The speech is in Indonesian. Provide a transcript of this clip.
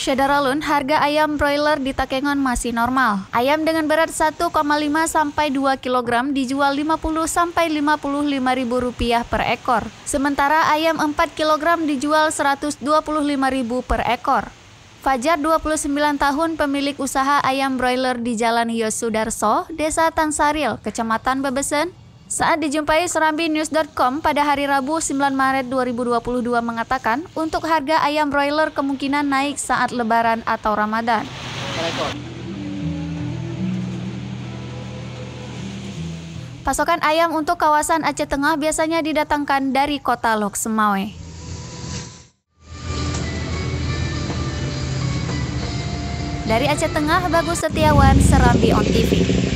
Syedaralun, harga ayam broiler di Takengon masih normal. Ayam dengan berat 1,5 sampai 2 kg dijual 50 sampai 55 ribu rupiah per ekor. Sementara ayam 4 kg dijual 125 ribu per ekor. Fajar 29 tahun pemilik usaha ayam broiler di Jalan Yosudarso, Desa Tansaril, Kecamatan Bebesen, saat dijumpai serambi-news.com pada hari Rabu 9 Maret 2022 mengatakan untuk harga ayam broiler kemungkinan naik saat lebaran atau Ramadan. Pasokan ayam untuk kawasan Aceh Tengah biasanya didatangkan dari kota Lok Semawe. Dari Aceh Tengah, Bagus Setiawan, Serambi On TV.